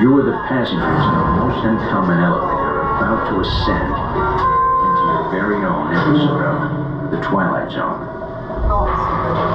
You are the passengers in a most uncommon elevator about to ascend into your very own episode of The Twilight Zone. Oh,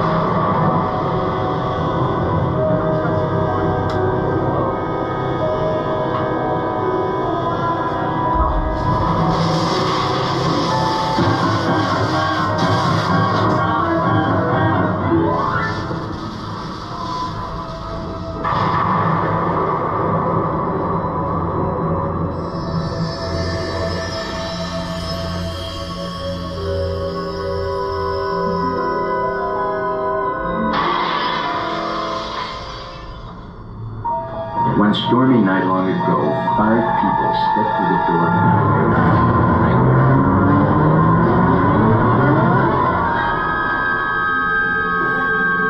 One stormy night long ago, five people stepped through the door of.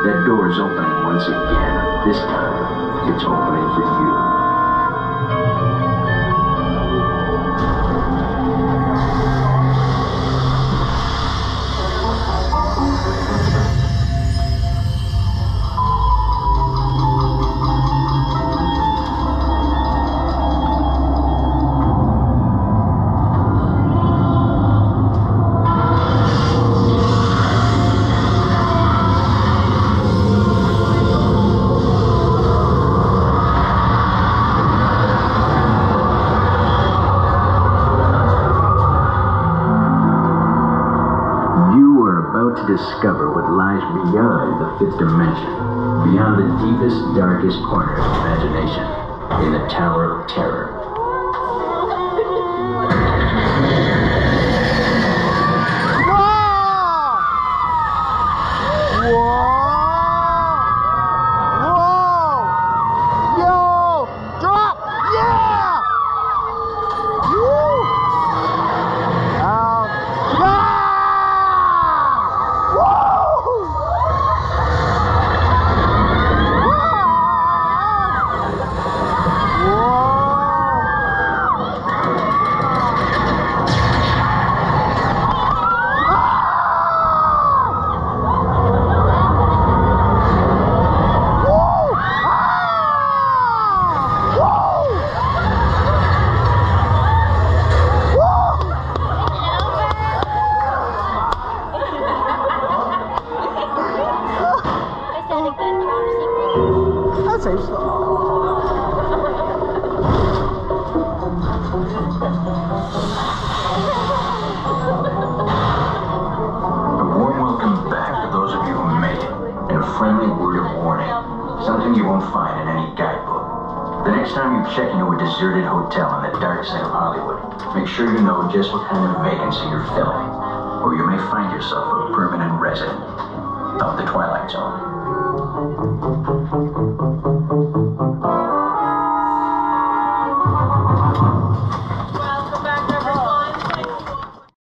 That door is opening once again. This time, it's opening for you. To discover what lies beyond the fifth dimension, beyond the deepest, darkest corners of imagination, in the Tower of Terror. Check into a friendly word of warning: something you won't find in any guidebook. The next time you're checking out a deserted hotel on the dark side of Hollywood, make sure you know just what kind of vacancy you're filling, or you may find yourself a permanent resident of the Twilight Zone.